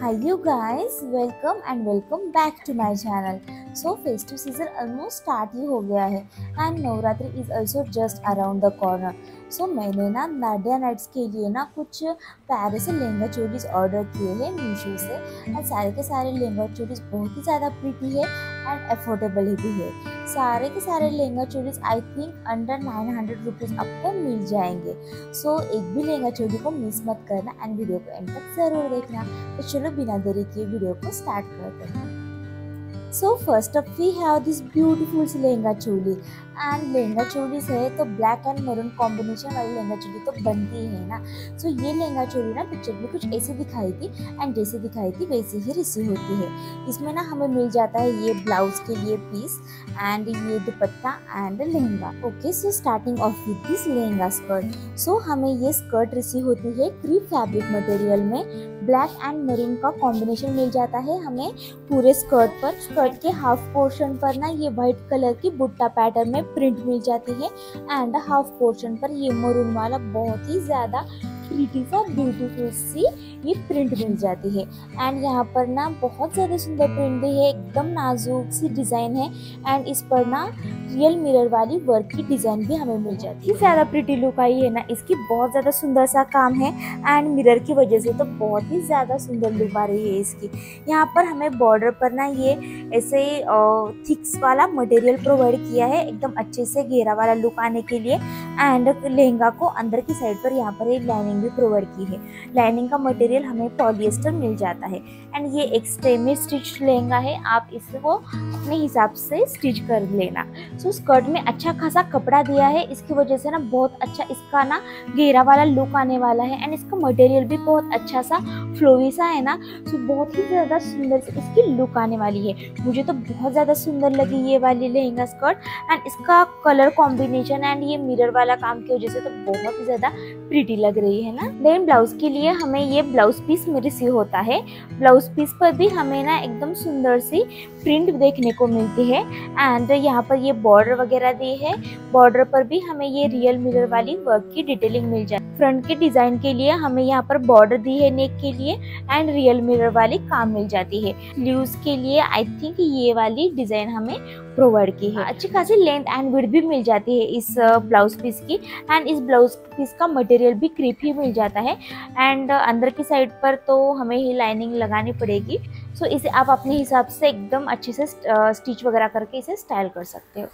Hi you guys, welcome and welcome back to my channel. So festive season almost start ही हो गया है. And Navratri is also just around the corner so मैंने ना Nadia nights के लिए ना कुछ प्यारे से लहंगा चोलीज ऑर्डर किए हैं मीशो से. एंड सारे के सारे लहंगा चोलीज बहुत ही ज़्यादा प्रीटी है एंड अफोर्डेबल भी है. सारे के सारे lehenga cholis I think under nine hundred rupees आपको मिल जाएँगे. सो so, एक भी लहंगा चोली को मिस मत करना एंड वीडियो को एंड तक ज़रूर देखना. तो चलो बिना देरी किए वीडियो को स्टार्ट करते हैं. So first up we have this beautiful Silenga choli. And lehenga choli है तो ब्लैक एंड मरून कॉम्बिनेशन वाली लहंगा चोली तो बनती है ना। सो so, ये लहंगा चोली ना पिक्चर में कुछ ऐसे दिखाई थी एंड जैसे दिखाई थी वैसे ही रिसीव होती है। इसमें ना हमें मिल जाता है ये ब्लाउज के लिए पीस एंड ये dupatta and lehenga. Okay so starting off with this lehenga skirt so हमें ये स्कर्ट रिसीव होती है क्रीप फैब्रिक मटेरियल में। ब्लैक एंड मरून का कॉम्बिनेशन मिल जाता है हमें पूरे स्कर्ट पर। स्कर्ट के हाफ़ पोर्शन पर ना ये व्हाइट कलर की बुट्टा पैटर्न में प्रिंट मिल जाती है एंड हाफ़ पोर्शन पर ये मरून वाला बहुत ही ज़्यादा प्रीटी सा ब्यूटीफुल सी ये प्रिंट मिल जाती है। एंड यहाँ पर ना बहुत ज़्यादा सुंदर प्रिंट भी है, एकदम नाजुक सी डिज़ाइन है। एंड इस पर ना रियल मिरर वाली वर्क की डिज़ाइन भी हमें मिल जाती है। ज़्यादा प्रिटी लुक आई है ना, इसकी बहुत ज़्यादा सुंदर सा काम है। एंड मिरर की वजह से तो बहुत ही ज़्यादा सुंदर लुक आ रही है इसकी। यहाँ पर हमें बॉर्डर पर ना ये ऐसे थिक्स वाला मटेरियल प्रोवाइड किया है, एकदम अच्छे से घेरा वाला लुक आने के लिए। एंड लहंगा को अंदर की साइड पर यहाँ पर एक लाइनिंग भी प्रोवाइड की है। लाइनिंग का मटेरियल हमें पॉलिएस्टर मिल जाता है। एंड ये एक्सट्रेमी स्टिच लहंगा है। आप इसको अपने हिसाब से स्टिच कर लेना। सो so, स्कर्ट में अच्छा खासा कपड़ा दिया है। इसकी वजह से ना बहुत अच्छा इसका ना घेरा वाला लुक आने वाला है। एंड इसका मटेरियल भी बहुत अच्छा सा फ्लोवी सा है ना। सो so, बहुत ही ज़्यादा सुंदर से इसकी लुक आने वाली है। मुझे तो बहुत ज़्यादा सुंदर लगी ये वाली लहंगा स्कर्ट एंड इसका कलर कॉम्बिनेशन एंड ये मिरर वाला काम की वजह से तो बहुत ही ज़्यादा प्रीटी लग रही है। ना? देन ब्लाउज के लिए हमें ये ब्लाउज पीस रिसीव होता है। ब्लाउज पीस पर भी हमें ना एकदम सुंदर सी प्रिंट देखने को मिलती है। एंड यहाँ पर ये बॉर्डर वगैरह दी है। बॉर्डर पर भी हमें ये रियल मिरर वाली वर्क की डिटेलिंग मिल जाए फ्रंट के डिज़ाइन के लिए हमें यहाँ पर बॉर्डर दी है नेक के लिए एंड रियल मिरर वाली काम मिल जाती है। स्लीव्स के लिए आई थिंक ये वाली डिज़ाइन हमें प्रोवाइड की है। अच्छी खासी लेंथ एंड विड भी मिल जाती है इस ब्लाउज पीस की एंड इस ब्लाउज पीस का मटेरियल भी क्रीप ही मिल जाता है एंड अंदर की साइड पर तो हमें ही लाइनिंग लगानी पड़ेगी। सो so, इसे आप अपने हिसाब से एकदम अच्छे से स्टिच वगैरह करके इसे स्टाइल कर सकते हो।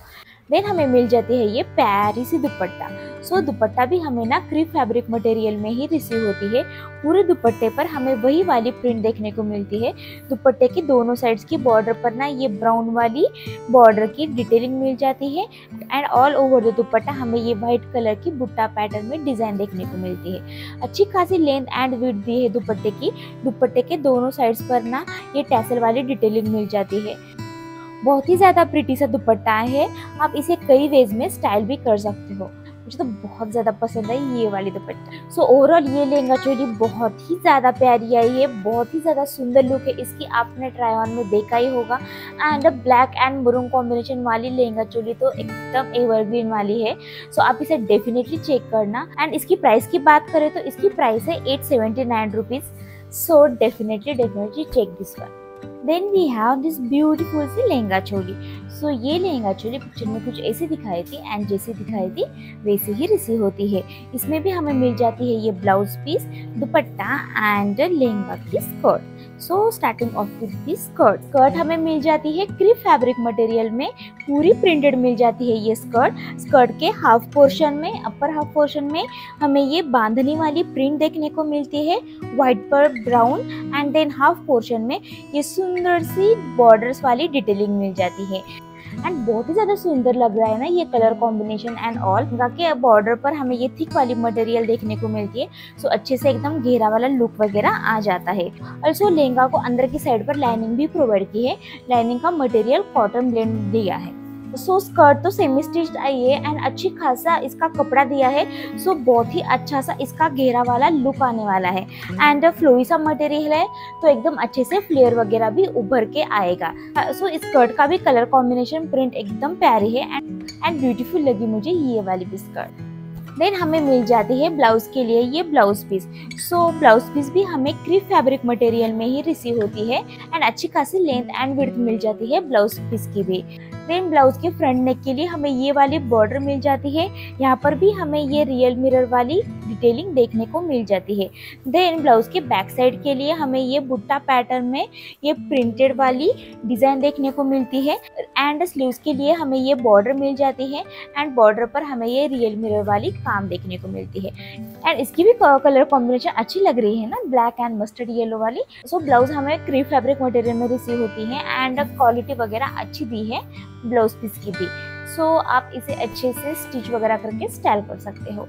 देन हमें मिल जाती है ये प्यारी सी दुपट्टा। सो so, दुपट्टा भी हमें ना क्रीप फैब्रिक मटेरियल में ही रिसीव होती है। पूरे दुपट्टे पर हमें वही वाली प्रिंट देखने को मिलती है। दुपट्टे की दोनों साइड्स की बॉर्डर पर ना ये ब्राउन वाली बॉर्डर की डिटेलिंग मिल जाती है। And all over the dupatta हमें ये व्हाइट कलर की बुट्टा पैटर्न में डिज़ाइन देखने को मिलती है। अच्छी खासी लेंथ एंड विथ दी है दुपट्टे की। दुपट्टे के दोनों साइड्स पर ना ये टैसल वाली डिटेलिंग मिल जाती है। बहुत ही ज़्यादा प्रिटी सा दुपट्टा है। आप इसे कई वेज में स्टाइल भी कर सकते हो। मुझे तो बहुत ज़्यादा पसंद आई ये वाली दुपट्टा। सो ओवरऑल ये लहंगा चोली बहुत ही ज़्यादा प्यारी आई है, बहुत ही ज़्यादा सुंदर लुक है। इसकी आपने ट्राई ऑन में देखा ही होगा। And black and maroon combination वाली लहंगा चोली तो एकदम एवरग्रीन वाली है। सो आप इसे डेफिनेटली चेक करना। एंड इसकी प्राइस की बात करें तो इसकी प्राइस है at seventy nine rupees so definitely definitely check this one then we have this beautiful C lehenga choli. So ये लहंगा चोली पिक्चर में कुछ ऐसी दिखाई थी एंड जैसी दिखाई थी, वैसे ही रिसी होती है। इसमें भी हमें मिल जाती है ये blouse piece dupatta and lehenga की skirt so starting off with skirt skirt हमें मिल जाती है क्रिप फैब्रिक मटेरियल में। पूरी प्रिंटेड मिल जाती है ये स्कर्ट स्कर्ट के हाफ़ पोर्शन में अपर हाफ़ पोर्शन में हमें ये बांधने वाली प्रिंट देखने को मिलती है। व्हाइट पर brown and then half portion में ये सुंदर सी बॉर्डर्स वाली डिटेलिंग मिल जाती है। एंड बहुत ही ज़्यादा सुंदर लग रहा है ना ये कलर कॉम्बिनेशन एंड ऑल के बॉर्डर पर हमें ये थिक वाली मटेरियल देखने को मिलती है। सो अच्छे से एकदम घेरा वाला लुक वगैरह आ जाता है। ऑल्सो लहंगा को अंदर की साइड पर लाइनिंग भी प्रोवाइड की है। लाइनिंग का मटेरियल कॉटन ब्लेंड दिया है। सो स्कर्ट तो सेमी स्टिच आई है एंड अच्छी खासा इसका कपड़ा दिया है। सो बहुत ही अच्छा सा इसका घेरा वाला लुक आने वाला है। एंड फ्लोई सा मटेरियल है तो एकदम अच्छे से फ्लेयर वगैरह भी उभर के आएगा। सो स्कर्ट का भी कलर कॉम्बिनेशन प्रिंट एकदम प्यारी है एंड एंड ब्यूटीफुल लगी मुझे ये वाली भी स्कर्ट देन हमें मिल जाती है ब्लाउज के लिए ये blouse piece so so, blouse piece भी हमें क्रिप फैब्रिक मटेरियल में ही रिसीव होती है। एंड अच्छी खासी लेंथ एंड विड्थ मिल जाती है ब्लाउज पीस की भी। देन ब्लाउज के फ्रंट नेक के लिए हमें ये वाली बॉर्डर मिल जाती है। यहाँ पर भी हमें ये रियल मिरर वाली डिटेलिंग देखने को मिल जाती है। देन ब्लाउज के बैक साइड के लिए हमें ये बुट्टा पैटर्न में ये प्रिंटेड वाली डिज़ाइन देखने को मिलती है। एंड स्लीव्स के लिए हमें ये बॉर्डर मिल जाती है। एंड बॉर्डर पर हमें ये रियल मिरर वाली काम देखने को मिलती है। एंड इसकी भी कलर कॉम्बिनेशन अच्छी लग रही है ना? ब्लैक एंड मस्टर्ड येलो वाली। सो so, ब्लाउज हमें क्रीप फैब्रिक मटेरियल में रिसीव होती है। एंड क्वालिटी वगैरह अच्छी दी है। ब्लाउज पीस की भी। सो so, आप इसे अच्छे से स्टिच वगैरह करके स्टाइल कर सकते हो।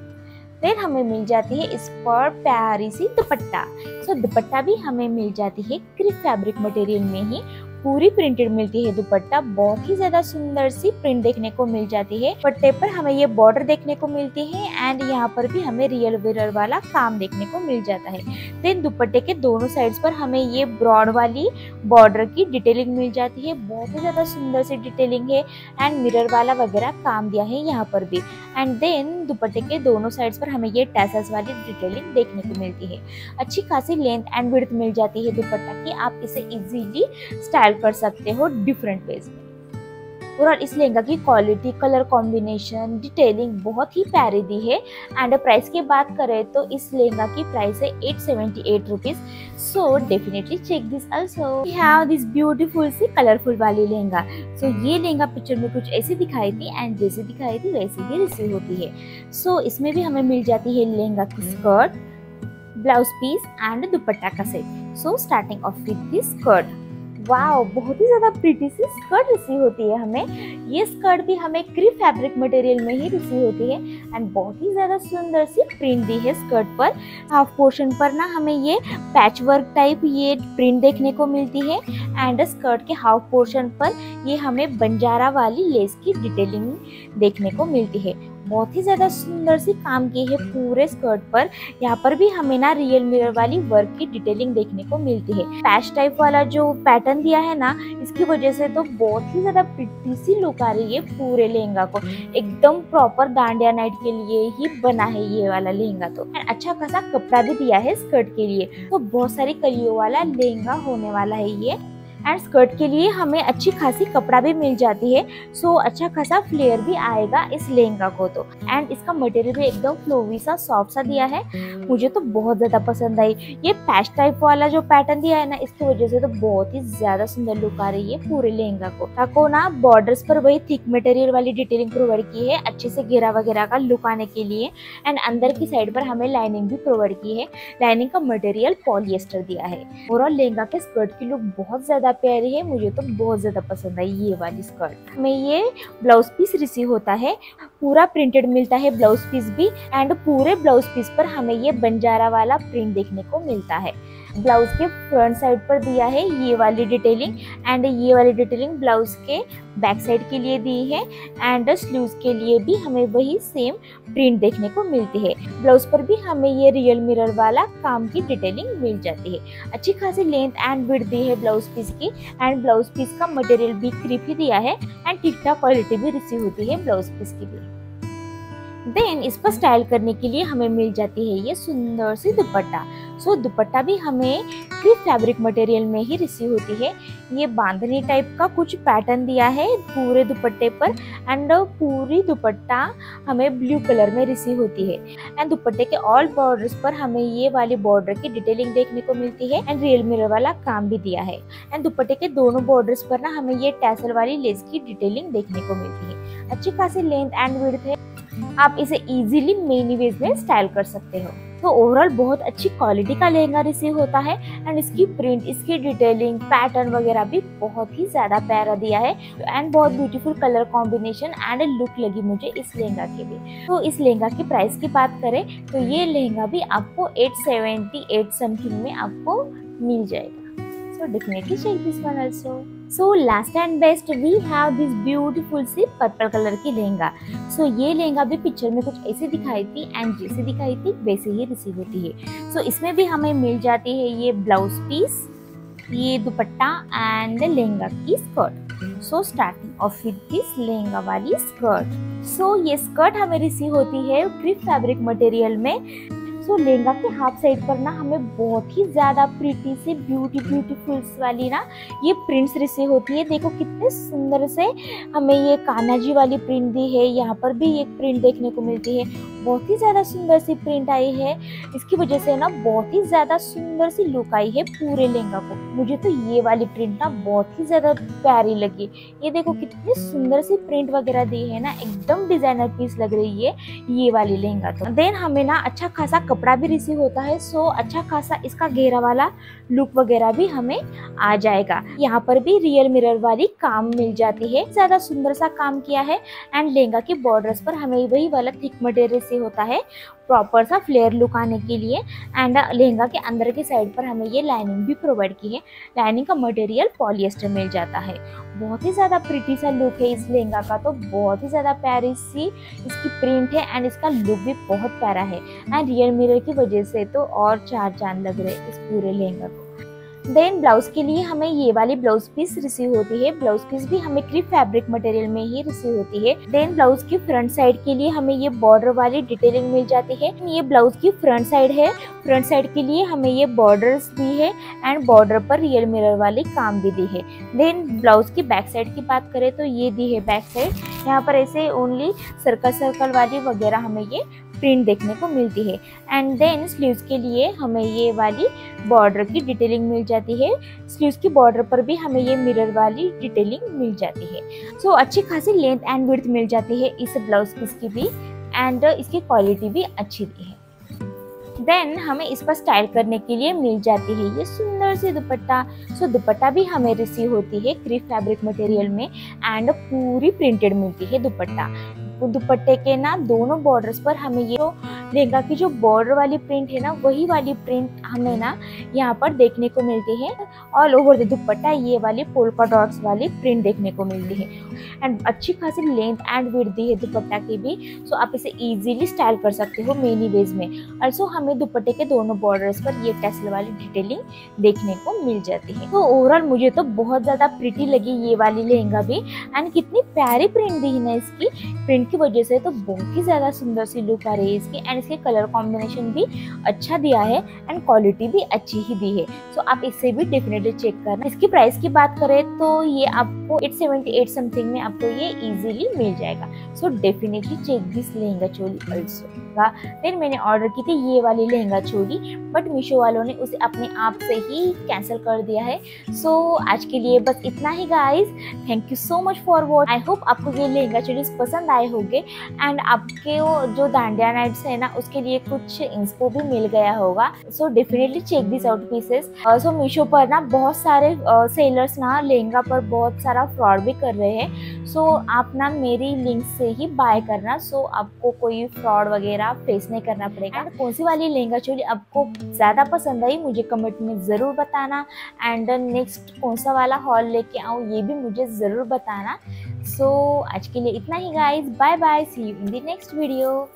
फिर हमें मिल जाती है इस पर प्यारी सी दुपट्टा। सो so, दुपट्टा भी हमें मिल जाती है क्रिप फैब्रिक मटेरियल में ही। पूरी प्रिंटेड मिलती है। दुपट्टा बहुत ही ज़्यादा सुंदर सी प्रिंट देखने को मिल जाती है। पट्टे पर हमें ये बॉर्डर देखने को मिलती है एंड यहाँ पर भी हमें रियल वेयर वाला काम देखने को मिल जाता है। देन दुपट्टे के दोनों साइड्स पर हमें ये ब्रॉड वाली बॉर्डर की डिटेलिंग मिल जाती है। बहुत ही ज़्यादा सुंदर सी डिटेलिंग है एंड मिरर वाला वगैरह काम दिया है यहाँ पर भी। एंड देन दुपट्टे के दोनों साइड्स पर हमें ये टैसस वाली डिटेलिंग देखने को मिलती है। अच्छी खासी लेंथ एंड विड्थ मिल जाती है दुपट्टा की। आप इसे इजीली स्टाइल कर सकते हो डिफरेंट वेज में। और इस लहंगा की क्वालिटी कलर कॉम्बिनेशन डिटेलिंग बहुत ही प्यारी दी है। एंड प्राइस की बात करें तो इस लहंगा की प्राइस है at seventy eight rupees so definitely check this also have this beautiful C colourful वाली लहंगा सो so, ये लहंगा पिक्चर में कुछ ऐसी दिखाई थी एंड जैसे दिखाई थी वैसे ही रिसीव होती है। सो so, इसमें भी हमें मिल जाती है लहंगा की skirt blouse piece and dupatta का set so starting off with this skirt wow बहुत ही ज़्यादा प्रीटी सी स्कर्ट रिसीव होती है हमें। ये स्कर्ट भी हमें क्री फैब्रिक मटेरियल में ही रिसीव होती है एंड बहुत ही ज़्यादा सुंदर सी प्रिंट दी है स्कर्ट पर। हाफ़ पोर्शन पर ना हमें ये पैच वर्क टाइप ये प्रिंट देखने को मिलती है एंड स्कर्ट के हाफ़ पोर्शन पर ये हमें बंजारा वाली लेस की डिटेलिंग देखने को मिलती है। बहुत ही ज़्यादा सुंदर सी काम की है पूरे स्कर्ट पर। यहाँ पर भी हमें ना रियल मिरर वाली वर्क की डिटेलिंग देखने को मिलती है। पैच टाइप वाला जो पैटर्न दिया है ना, इसकी वजह से तो बहुत ही ज़्यादा प्रिटी सी लुक आ रही है पूरे लहंगा को। एकदम प्रॉपर दांडिया नाइट के लिए ही बना है ये वाला लहंगा तो। अच्छा खासा कपड़ा भी दिया है स्कर्ट के लिए। तो बहुत सारी कलियों वाला लहंगा होने वाला है ये। एंड स्कर्ट के लिए हमें अच्छी खासी कपड़ा भी मिल जाती है। सो अच्छा खासा फ्लेयर भी आएगा इस लहंगा को तो। एंड इसका मटेरियल भी एकदम फ्लोवी सा सॉफ्ट सा दिया है। मुझे तो बहुत ज़्यादा पसंद आई। ये पैच टाइप वाला जो पैटर्न दिया है ना, इसकी वजह से तो बहुत ही ज़्यादा सुंदर लुक आ रही है पूरे लहंगा को। ताको ना बॉर्डर्स पर वही थिक मटेरियल वाली डिटेलिंग प्रोवाइड की है, अच्छे से घेरा वगैरह का लुक आने के लिए। एंड अंदर की साइड पर हमें लाइनिंग भी प्रोवाइड की है। लाइनिंग का मटेरियल पॉलिएस्टर दिया है। ओवरऑल लहंगा के स्कर्ट की लुक बहुत ज़्यादा प्यारी है, मुझे तो बहुत ज़्यादा पसंद आई ये वाली स्कर्ट में ये ब्लाउज पीस रिसीव होता है, पूरा प्रिंटेड मिलता है ब्लाउज पीस भी एंड पूरे ब्लाउज पीस पर हमें ये बंजारा वाला प्रिंट देखने को मिलता है। ब्लाउज के फ्रंट साइड पर दिया है, ये वाली डिटेलिंग एंड ये वाली डिटेलिंग ब्लाउज के बैक साइड के लिए दी है एंड स्लीव्स के लिए भी हमें वही सेम प्रिंट देखने को मिलती है। ब्लाउज पर भी हमें ये रियल मिरर वाला काम की डिटेलिंग मिल जाती है। अच्छी खासी लेंथ एंड विड दी है ब्लाउज पीस की एंड ब्लाउज पीस का मटेरियल भी क्रिप ही दिया है एंड ठीक ठाक क्वालिटी भी रिसीव होती है ब्लाउज पीस की भी देन इस पर स्टाइल करने के लिए हमें मिल जाती है ये सुंदर सी दुपट्टा। सो so, दुपट्टा भी हमें क्रिप फैब्रिक मटेरियल में ही रिसीव होती है। ये बांधनी टाइप का कुछ पैटर्न दिया है पूरे दुपट्टे पर एंड पूरी दुपट्टा हमें ब्लू कलर में रिसीव होती है। एंड दुपट्टे के ऑल बॉर्डर्स पर हमें ये वाली बॉर्डर की डिटेलिंग देखने को मिलती है एंड रियल मिरर वाला काम भी दिया है। एंड दुपट्टे के दोनों बॉर्डर्स पर ना हमें ये टैसल वाली लेस की डिटेलिंग देखने को मिलती है। अच्छी खासी लेंथ एंड विड्थ है। आप इसे इजीली मेनी वेज में स्टाइल कर सकते हो। तो ओवरऑल बहुत अच्छी क्वालिटी का लहंगा रिसीव होता है एंड इसकी प्रिंट इसकी डिटेलिंग पैटर्न वगैरह भी बहुत ही ज़्यादा प्यारा दिया है एंड बहुत beautiful colour combination and look लगी मुझे इस लहंगा के भी तो इस लहंगा की प्राइस की बात करें तो ये लहंगा भी आपको एट सेवेंटी एट समथिंग में आपको मिल जाएगा। So definitely check this one also. So last and best we have this beautiful सी पर्पल कलर की लहंगा सो so, ये लहंगा भी पिक्चर में कुछ ऐसे दिखाई थी एंड जैसे दिखाई थी वैसे ही रिसीव होती है। सो so, इसमें भी हमें मिल जाती है ये ब्लाउज पीस ये दुपट्टा एंड लहंगा की skirt so starting off with this lehenga वाली स्कर्ट सो ये स्कर्ट हमें रिसीव होती है क्रिप फैब्रिक मटेरियल में सो लहंगा के हाफ़ साइड पर ना हमें बहुत ही ज़्यादा प्रीटी से ब्यूटी ब्यूटीफुल्स वाली ना ये प्रिंट्स रिसीव होती है। देखो कितने सुंदर से हमें ये कान्हा जी वाली प्रिंट दी है। यहाँ पर भी एक प्रिंट देखने को मिलती है। बहुत ही ज़्यादा सुंदर सी प्रिंट आई है। इसकी वजह से ना बहुत ही ज़्यादा सुंदर सी लुक आई है पूरे लहंगा को। मुझे तो ये वाली प्रिंट ना बहुत ही ज़्यादा प्यारी लगी। ये देखो कितनी सुंदर सी प्रिंट वगैरह दी है ना, एकदम डिज़ाइनर पीस लग रही है ये वाली लहंगा तो। देन हमें ना अच्छा खासा कपड़ा भी रिसीव होता है सो अच्छा खासा इसका घेरा वाला लुक वगैरह भी हमें आ जाएगा। यहाँ पर भी रियल मिरर वाली काम मिल जाती है। ज़्यादा सुंदर सा काम किया है एंड लहंगा के बॉर्डर्स पर हमें वही वाला थिक मटेरियल से होता है प्रॉपर सा फ्लेयर लुक आने के लिए। एंड लहंगा के अंदर के साइड पर हमें ये लाइनिंग भी प्रोवाइड की है। लाइनिंग का मटेरियल पॉलिएस्टर मिल जाता है। बहुत ही ज़्यादा प्रिटी सा लुक है इस लहंगा का तो। बहुत ही ज़्यादा प्यारी सी इसकी प्रिंट है एंड इसका लुक भी बहुत प्यारा है। एंड रियल मिरर की वजह से तो और चार चाँद लग रहे इस पूरे लहंगा को। देन ब्लाउज के लिए हमें ये वाली ब्लाउज पीस रिसीव होती है। ब्लाउज पीस भी हमें क्रिप फैब्रिक मटेरियल में ही रिसीव होती है। देन ब्लाउज की फ्रंट साइड के लिए हमें ये बॉर्डर वाली डिटेलिंग मिल जाती है। ये ब्लाउज की फ्रंट साइड है। फ्रंट साइड के लिए हमें ये बॉर्डर्स दी है एंड बॉर्डर पर रियल मिरर वाली काम भी दी है। देन ब्लाउज की बैक साइड की बात करें तो ये दी है बैक साइड यहाँ पर ऐसे ओनली सर्कल सर्कल वाली वगैरह हमें ये प्रिंट देखने को मिलती है। एंड देन स्लीव्स के लिए हमें ये वाली बॉर्डर की डिटेलिंग मिल जाती है। स्लीव्स की बॉर्डर पर भी हमें ये मिरर वाली डिटेलिंग मिल जाती है। सो so, अच्छी खासी लेंथ एंड विड्थ मिल जाती है इस ब्लाउज पीस की भी एंड इसकी क्वालिटी भी अच्छी दी है। देन हमें इस पर स्टाइल करने के लिए मिल जाती है ये सुंदर सी दुपट्टा। सो दुपट्टा भी हमें रिसीव होती है क्रिप फैब्रिक मटेरियल में एंड पूरी प्रिंटेड मिलती है दुपट्टा। दुपट्टे के ना दोनों बॉर्डर्स पर हमें ये जो लहंगा की जो बॉर्डर वाली प्रिंट है ना, वही वाली प्रिंट हमें ना यहाँ पर देखने को मिलती है। ऑल ओवर द दुपट्टा, ये वाली पोलका डॉट्स वाली प्रिंट देखने को मिलती है। एंड अच्छी खासी लेंथ एंड विड दी है दुपट्टा की भी सो आप इसे इजीली स्टाइल कर सकते हो मेनी वेज में। ऑल्सो हमें दुपट्टे के दोनों बॉर्डर्स पर ये टेसल वाली डिटेलिंग देखने को मिल जाती है। तो ओवरऑल मुझे तो बहुत ज़्यादा प्रिटी लगी ये वाली लहंगा भी एंड कितनी प्यारी प्रिंट दी है ना इसकी। प्रिंट की वजह से तो बहुत ही ज़्यादा सुंदर सी लुक आ रही है इसकी एंड इसके कलर कॉम्बिनेशन भी अच्छा दिया है एंड क्वालिटी भी अच्छी ही दी है। सो आप इसे भी डेफिनेटली चेक करना। इसकी प्राइस की बात करें तो ये आपको 878 समथिंग में आपको ये इजीली मिल जाएगा। So definitely check this lehenga choli also का फिर मैंने ऑर्डर की थी ये वाली लहंगा चोली बट मीशो वालों ने उसे अपने आप से ही कैंसिल कर दिया है। सो so, आज के लिए बस इतना ही guys thank you so much for watch I hope आपको ये लहंगा चोलीज पसंद आए होंगे। एंड आपके जो दांडिया नाइट्स है ना उसके लिए कुछ इंस्पो भी मिल गया होगा। So definitely check this out pieces so Meesho पर ना बहुत सारे सेलर्स uh, ना लहंगा पर बहुत सारा फ्रॉड भी कर रहे हैं। सो so, आप ना मेरी लिंक से ही बाय करना। सो so, आपको कोई फ्रॉड वगैरह फेस नहीं करना पड़ेगा। एंड कौन सी वाली लहंगा चोली आपको ज़्यादा पसंद आई मुझे कमेंट में ज़रूर बताना। एंड नेक्स्ट कौन सा वाला हॉल लेके आऊँ ये भी मुझे ज़रूर बताना। सो so, आज के लिए इतना ही guys bye bye see you in the next video